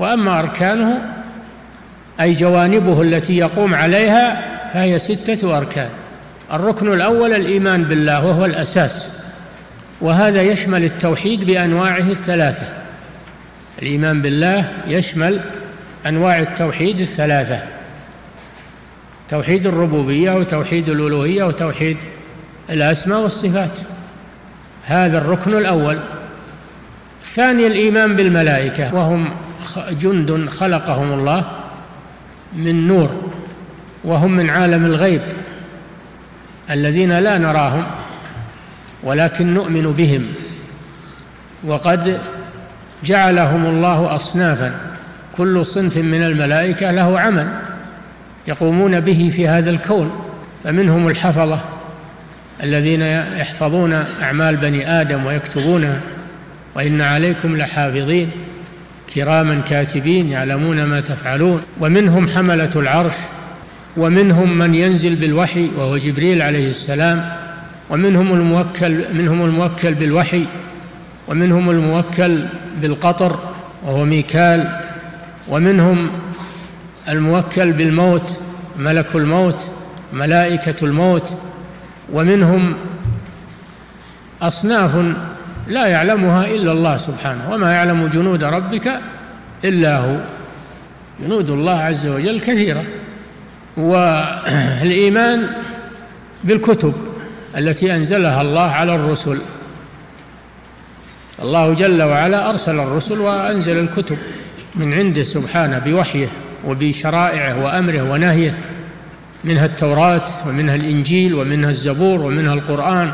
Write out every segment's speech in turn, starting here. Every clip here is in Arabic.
وأما أركانه أي جوانبه التي يقوم عليها فهي ستة أركان. الركن الأول الإيمان بالله وهو الأساس. وهذا يشمل التوحيد بأنواعه الثلاثة. الإيمان بالله يشمل أنواع التوحيد الثلاثة. توحيد الربوبية وتوحيد الألوهية وتوحيد الأسماء والصفات. هذا الركن الأول. الثاني الإيمان بالملائكة وهم جند خلقهم الله من نور وهم من عالم الغيب الذين لا نراهم ولكن نؤمن بهم وقد جعلهم الله أصنافا كل صنف من الملائكة له عمل يقومون به في هذا الكون فمنهم الحفظة الذين يحفظون أعمال بني آدم ويكتبونها وإن عليكم لحافظين. كراما كاتبين يعلمون ما تفعلون ومنهم حملة العرش ومنهم من ينزل بالوحي وهو جبريل عليه السلام ومنهم الموكل منهم الموكل بالوحي ومنهم الموكل بالقطر وهو ميكال ومنهم الموكل بالموت ملك الموت ملائكة الموت ومنهم أصناف لا يعلمها إلا الله سبحانه. وما يعلم جنود ربك إلا هو. جنود الله عز وجل كثيرة. والإيمان بالكتب التي أنزلها الله على الرسل. الله جل وعلا أرسل الرسل وأنزل الكتب من عنده سبحانه بوحيه وبشرائعه وأمره ونهيه. منها التوراة ومنها الإنجيل ومنها الزبور ومنها القرآن.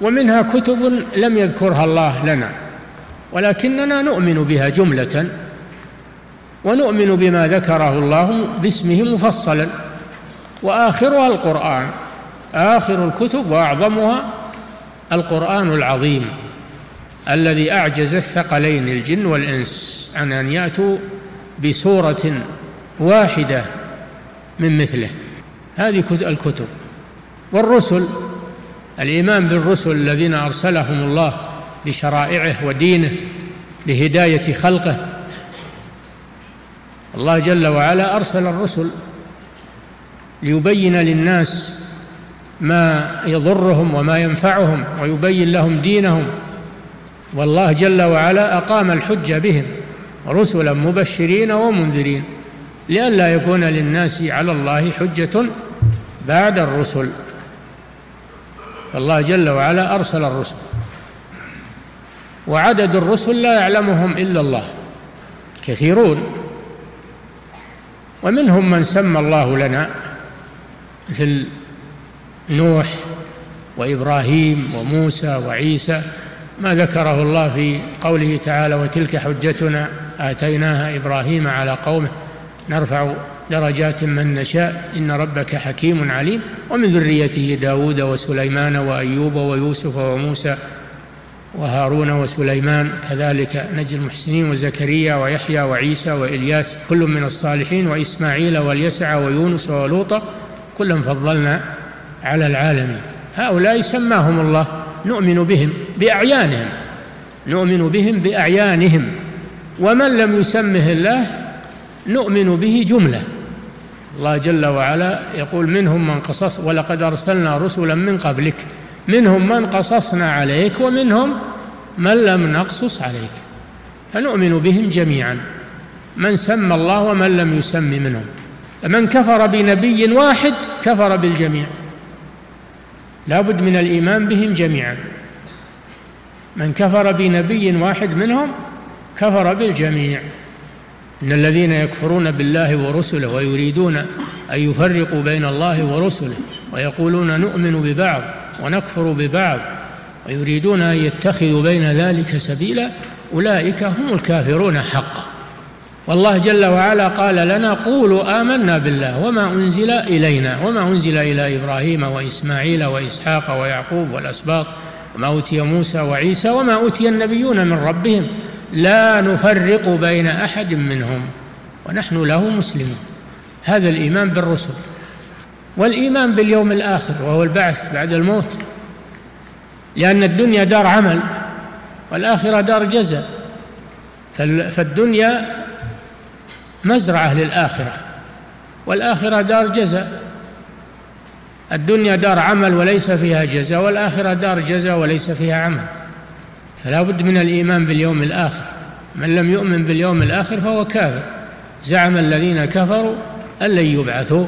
ومنها كتب لم يذكرها الله لنا ولكننا نؤمن بها جملة ونؤمن بما ذكره الله باسمه مفصلا وآخرها القرآن. آخر الكتب وأعظمها القرآن العظيم الذي أعجز الثقلين الجن والإنس عن أن يأتوا بسورة واحدة من مثله. هذه الكتب والرسل الإيمان بالرسل الذين أرسلهم الله بشرائعه ودينه لهداية خلقه. الله جل وعلا أرسل الرسل ليبين للناس ما يضرهم وما ينفعهم ويبين لهم دينهم. والله جل وعلا أقام الحجة بهم رسلا مبشرين ومنذرين لئلا يكون للناس على الله حجة بعد الرسل. فالله جل وعلا أرسل الرسل. وعدد الرسل لا يعلمهم إلا الله. كثيرون. ومنهم من سمى الله لنا مثل نوح وإبراهيم وموسى وعيسى. ما ذكره الله في قوله تعالى وتلك حجتنا آتيناها إبراهيم على قومه. نرفع درجات من نشاء. إن ربك حكيم عليم. ومن ذريته داود وسليمان وأيوب ويوسف وموسى وهارون وسليمان. كذلك نجي المحسنين وزكريا ويحيى وعيسى وإلياس. كل من الصالحين وإسماعيل واليسع ويونس ولوطا. كلا فضلنا على العالمين. هؤلاء سماهم الله. نؤمن بهم بأعيانهم. نؤمن بهم بأعيانهم. ومن لم يسمه الله نؤمن به جملة. الله جل وعلا يقول منهم من قصص ولقد أرسلنا رسلا من قبلك. منهم من قصصنا عليك ومنهم من لم نقصص عليك. فنؤمن بهم جميعا. من سمى الله ومن لم يسم منهم. من كفر بنبي واحد كفر بالجميع. لا بد من الإيمان بهم جميعا. من كفر بنبي واحد منهم كفر بالجميع. إن الذين يكفرون بالله ورسله ويريدون أن يفرقوا بين الله ورسله ويقولون نؤمن ببعض ونكفر ببعض ويريدون أن يتخذوا بين ذلك سبيلا أولئك هم الكافرون حقا. والله جل وعلا قال لنا قولوا آمنا بالله وما أنزل إلينا وما أنزل إلى إبراهيم وإسماعيل وإسحاق ويعقوب والأسباط وما أوتي موسى وعيسى وما أوتي النبيون من ربهم لا نفرق بين أحد منهم ونحن له مسلمون. هذا الإيمان بالرسل والإيمان باليوم الآخر وهو البعث بعد الموت لأن الدنيا دار عمل والآخرة دار جزاء. فالدنيا مزرعة للآخرة والآخرة دار جزاء. الدنيا دار عمل وليس فيها جزاء والآخرة دار جزاء وليس فيها عمل. فلا بد من الإيمان باليوم الآخر. من لم يؤمن باليوم الآخر فهو كافر. زعم الذين كفروا أن لن يبعثوا.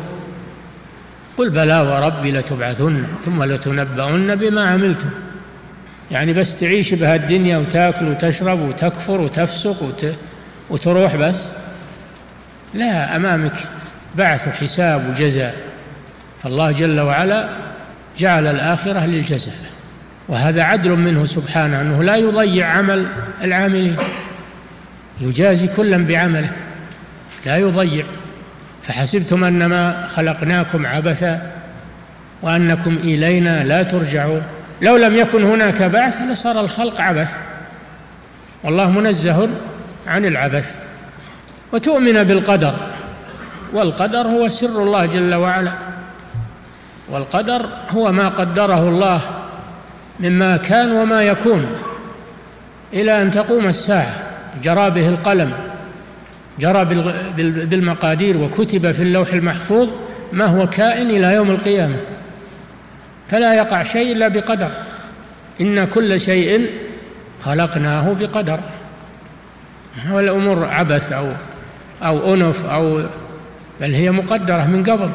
قل بلى وربي لتبعثن ثم لتنبؤن بما عملتم. يعني بس تعيش بهالدنيا وتاكل وتشرب وتكفر وتفسق وت... وتروح بس. لا أمامك بعث وحساب وجزاء. فالله جل وعلا جعل الآخرة للجزاء. وهذا عدل منه سبحانه أنه لا يضيع عمل العاملين يجازي كلا بعمله لا يضيع. فحسبتم أنما خلقناكم عبثا وأنكم إلينا لا ترجعون. لو لم يكن هناك بعث لصار الخلق عبث. والله منزه عن العبث. وتؤمن بالقدر. والقدر هو سر الله جل وعلا. والقدر هو ما قدره الله. مما كان وما يكون إلى أن تقوم الساعة جرى به القلم جرى بالمقادير وكتب في اللوح المحفوظ ما هو كائن إلى يوم القيامة. فلا يقع شيء إلا بقدر. إن كل شيء خلقناه بقدر. والأمور عبث أو أو أنف أو بل هي مقدرة من قبل.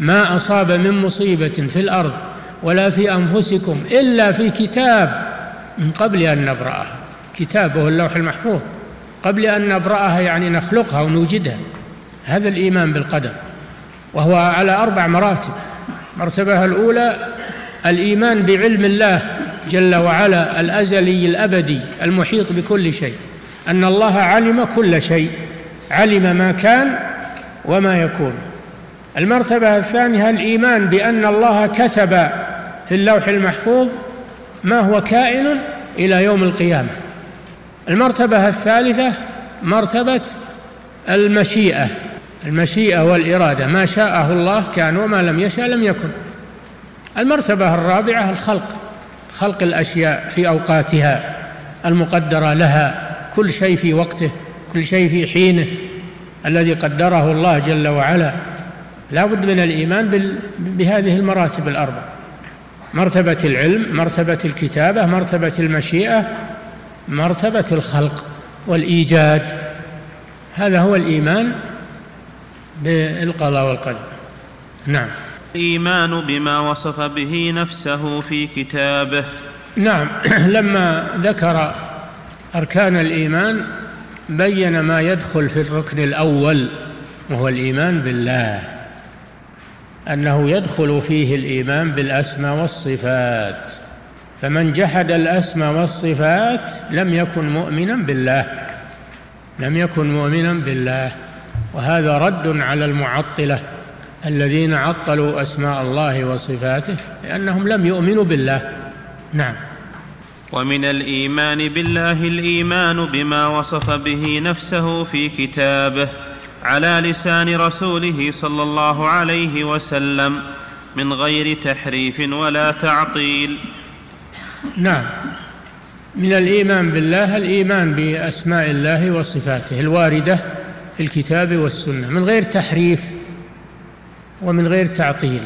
ما أصاب من مصيبة في الأرض ولا في أنفسكم إلا في كتاب من قبل أن نبرأها كتابه اللوح المحفوظ. قبل أن نبرأها يعني نخلقها ونوجدها. هذا الإيمان بالقدر. وهو على أربع مراتب. المرتبة الأولى الإيمان بعلم الله جل وعلا الأزلي الأبدي المحيط بكل شيء. أن الله علم كل شيء. علم ما كان وما يكون. المرتبة الثانية الإيمان بأن الله كتب في اللوح المحفوظ ما هو كائن إلى يوم القيامة. المرتبة الثالثة مرتبة المشيئة. المشيئة والإرادة. ما شاءه الله كان وما لم يشاء لم يكن. المرتبة الرابعة الخلق. خلق الأشياء في أوقاتها. المقدرة لها. كل شيء في وقته. كل شيء في حينه. الذي قدره الله جل وعلا. لا بد من الإيمان بهذه المراتب الأربع. مرتبة العلم مرتبة الكتابة مرتبة المشيئة مرتبة الخلق والإيجاد. هذا هو الإيمان بالقضاء والقدر. نعم. الإيمان بما وصف به نفسه في كتابه. نعم. لما ذكر أركان الإيمان بين ما يدخل في الركن الأول وهو الإيمان بالله. أنه يدخل فيه الإيمان بالأسماء والصفات. فمن جحد الأسماء والصفات لم يكن مؤمنا بالله لم يكن مؤمنا بالله. وهذا رد على المعطلة الذين عطلوا أسماء الله وصفاته لأنهم لم يؤمنوا بالله. نعم. ومن الإيمان بالله الإيمان بما وصف به نفسه في كتابه. على لسان رسوله صلى الله عليه وسلم من غير تحريف ولا تعطيل. نعم. من الإيمان بالله الإيمان بأسماء الله وصفاته الواردة في الكتاب والسنة من غير تحريف ومن غير تعطيل.